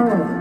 二